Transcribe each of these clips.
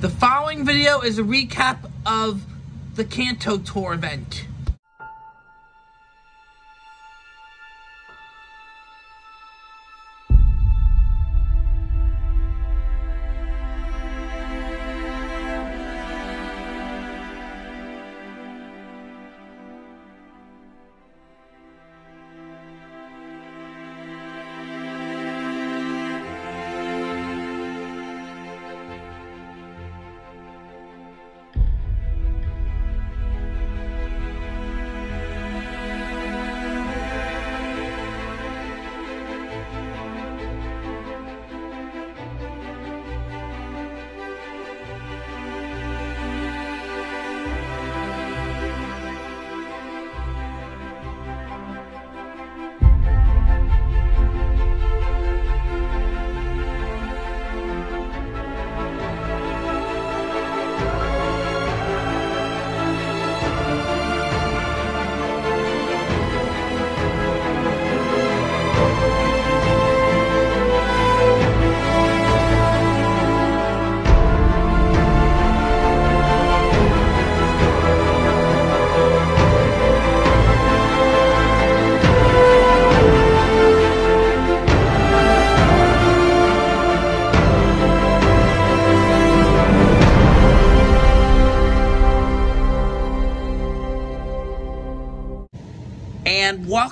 The following video is a recap of the Kanto Tour event.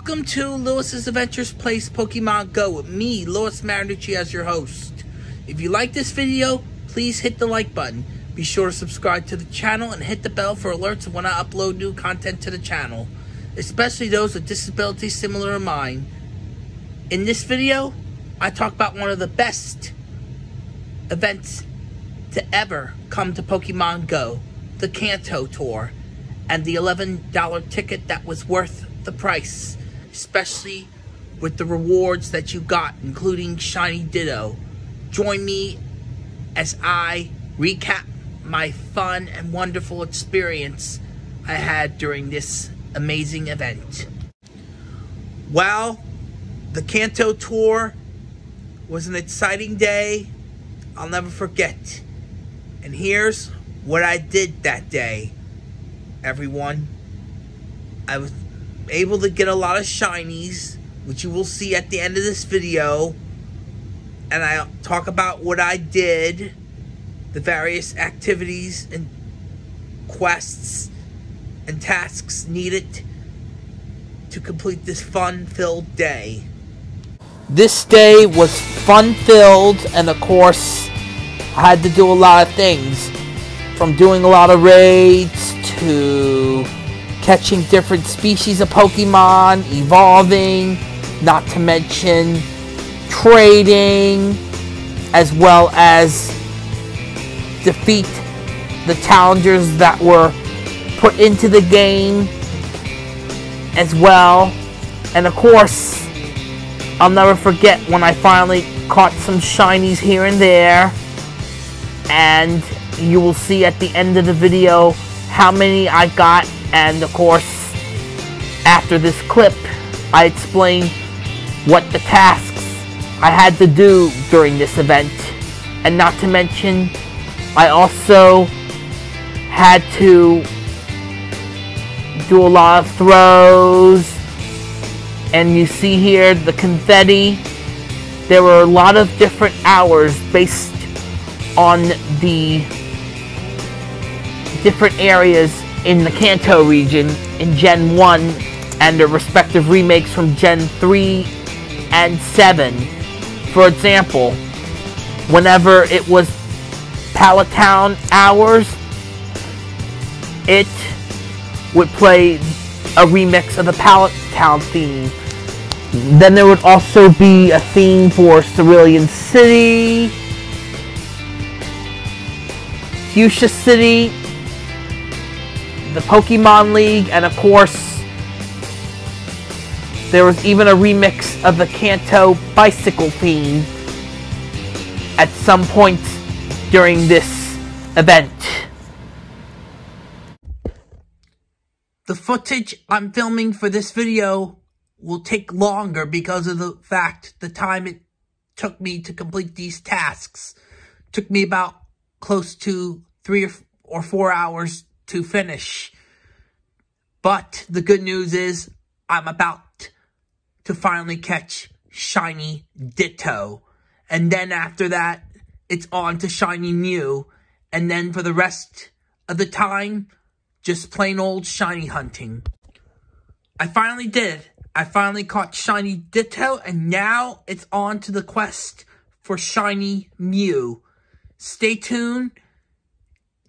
Welcome to Louis's Adventures Plays Pokemon Go with me, Louis Marinucci, as your host. If you like this video, please hit the like button. Be sure to subscribe to the channel and hit the bell for alerts when I upload new content to the channel, especially those with disabilities similar to mine. In this video, I talk about one of the best events to ever come to Pokemon Go, the Kanto Tour, and the $11 ticket that was worth the price, especially with the rewards that you got, including Shiny Ditto. Join me as I recap my fun and wonderful experience I had during this amazing event. Well, the Kanto Tour was an exciting day I'll never forget. And here's what I did that day, everyone. I was able to get a lot of shinies, which you will see at the end of this video. And I talk about what I did, the various activities and quests and tasks needed to complete this fun-filled day. This day was fun-filled, and of course, I had to do a lot of things. From doing a lot of raids to catching different species of Pokemon, evolving, not to mention trading, as well as defeat the challengers that were put into the game as well. And of course, I'll never forget when I finally caught some shinies here and there. And you will see at the end of the video how many I got and of course, after this clip, I explain what the tasks I had to do during this event. And not to mention, I also had to do a lot of throws. And you see here the confetti. There were a lot of different hours based on the different areas in the Kanto region in Gen 1 and their respective remakes from Gen 3 and 7. For example, whenever it was Pallet Town hours, it would play a remix of the Pallet Town theme. Then there would also be a theme for Cerulean City, Fuchsia City, the Pokemon League, and of course, there was even a remix of the Kanto bicycle theme at some point during this event. The footage I'm filming for this video will take longer because of the fact the time it took me to complete these tasks. Took me about close to three or four hours to finish. But the good news is I'm about to finally catch Shiny Ditto. And then after that, it's on to Shiny Mew. And then for the rest of the time, just plain old shiny hunting. I finally did. I finally caught Shiny Ditto, and now it's on to the quest for Shiny Mew. Stay tuned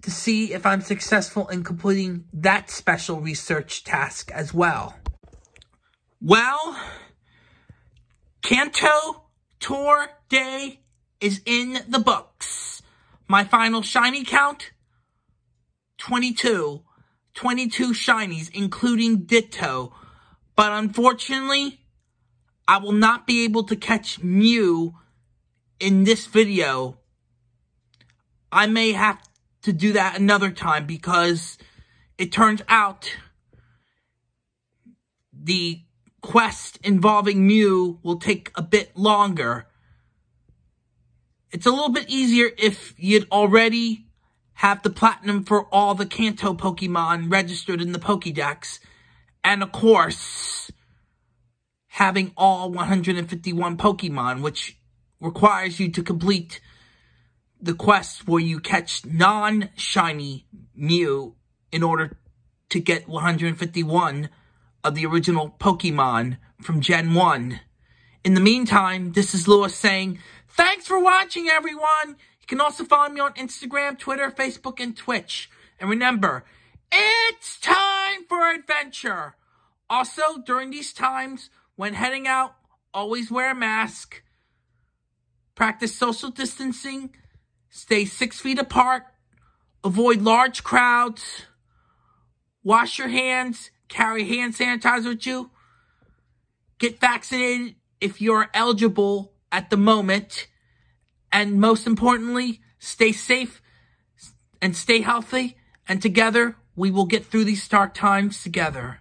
to see if I'm successful in completing that special research task as well. Well, Kanto Tour Day is in the books. My final shiny count, 22. 22 shinies, including Ditto. But unfortunately, I will not be able to catch Mew in this video. I may have to do that another time because it turns out the quest involving Mew will take a bit longer. It's a little bit easier if you'd already have the platinum for all the Kanto Pokemon registered in the Pokédex. And of course, having all 151 Pokemon, which requires you to complete the quest where you catch non-shiny Mew in order to get 151 of the original Pokemon from Gen 1. In the meantime, this is Louis saying, Thanks for watching, everyone! You can also follow me on Instagram, Twitter, Facebook, and Twitch. And remember, it's time for adventure. Also, during these times, when heading out, always wear a mask. Practice social distancing. Stay six feet apart. Avoid large crowds. Wash your hands. Carry hand sanitizer with you. Get vaccinated if you're eligible at the moment. And most importantly, stay safe and stay healthy. And together, we will get through these dark times together.